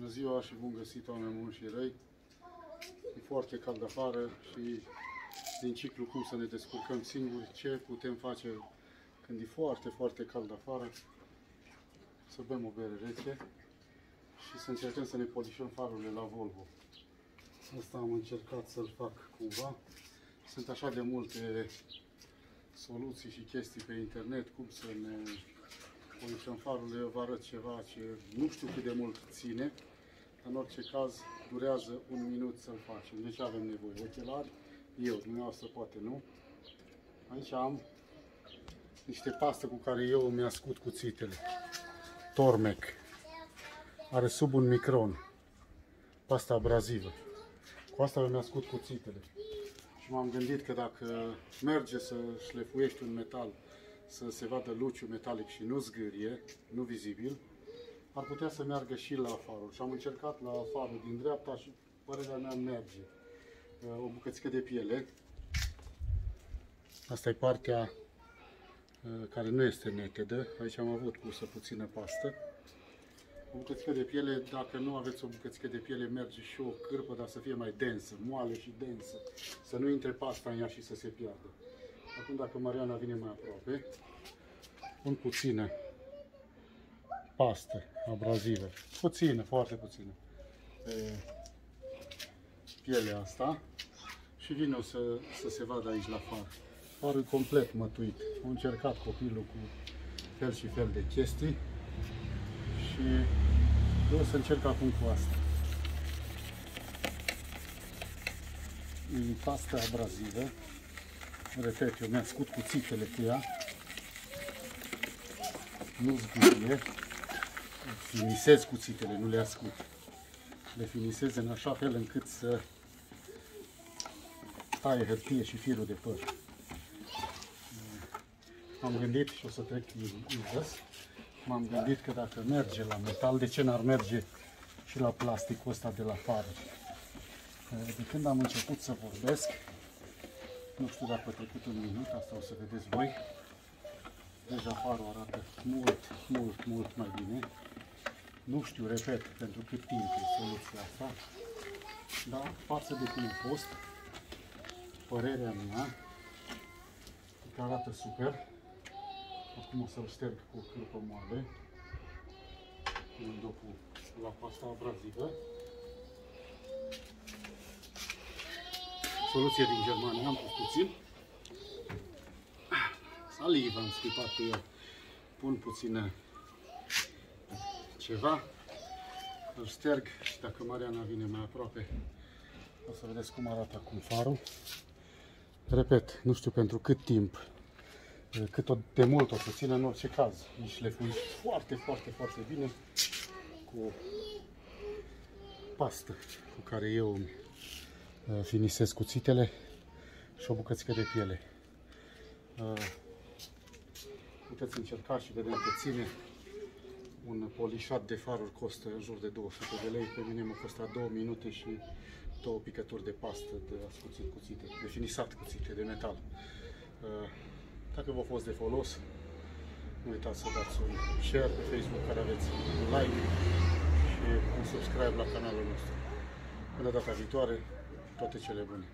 Bună ziua și bun găsit oameni buni și răi. E foarte cald afară și din ciclu cum să ne descurcăm singuri, ce putem face când e foarte, foarte cald afară. Să bem o bere rece și să încercăm să ne polișăm farurile la Volvo. Asta am încercat să-l fac cumva. Sunt așa de multe soluții și chestii pe internet, cum să ne polișăm farurile, eu vă arăt ceva ce nu știu cât de mult ține, în orice caz durează un minut să-l facem. Deci avem nevoie ochelari, eu, dumneavoastră poate nu. Aici am niște pastă cu care eu îmi ascut cuțitele. Tormec. Are sub un micron. Pasta abrazivă. Cu asta îmi ascut cuțitele. Și m-am gândit că dacă merge să șlefuiești un metal să se vadă luciul metalic și nu zgârie, nu vizibil, ar putea să meargă și la farul. Și am încercat la farul din dreapta și părerea mea merge. O bucățică de piele. Asta e partea uh, care nu este netedă. Aici am avut pusă puțină pastă. O bucățică de piele, dacă nu aveți o bucățică de piele, merge și o cârpă, dar să fie mai densă, moale și densă. Să nu intre pasta în ea și să se piardă. Acum dacă Mariana vine mai aproape, pun puțină pastă abrazivă. Puțină, foarte puțină. Pe pielea asta și vin o să, să se vadă aici la far. Farul complet mătuit. Am încercat copilul cu fel și fel de chestii și eu o să încerc acum cu asta. E pasta abrazivă Repet, eu mi-am scut cuțitele cu ea. Nu zburie. Finisez cuțitele, nu le ascult. Le finisez în așa fel încât să taie hârtie și firul de păr. M-am gândit și o să trec invers. M-am gândit că dacă merge la metal, de ce n-ar merge și la plasticul ăsta de la fară? De când am început să vorbesc, nu știu dacă a trecut un minut, asta o să vedeți voi. Deja farul arată mult, mult, mult mai bine. Nu știu, repet, pentru cât timp e soluția asta, dar față de cum a fost, părerea mea, că arată super. Acum o să-l șterg cu o cârpă moale, în dopul la pasta abrazivă. Soluție din Germania, am pus puțin. Salivă am scuipat pe el. Pun puțină ceva. Îl șterg și dacă Mariana vine mai aproape, o să vedeți cum arată acum farul. Repet, nu știu pentru cât timp, cât o, de mult o să țină în orice caz. Îi șlefuiți foarte, foarte, foarte bine cu pastă cu care eu îmi Uh, finisez cuțitele și o bucățică de piele. Uh, puteți încerca și vedem că ține. Un polișat de faruri costă în jur de 200 de lei. Pe mine m-a costat 2 minute și două picături de pastă de ascuțit cuțite, de finisat cuțite de metal. Uh, dacă v-a fost de folos, nu uitați să dați un share pe Facebook care aveți un like și un subscribe la canalul nostru. Până data viitoare, প্রতিচলে বলি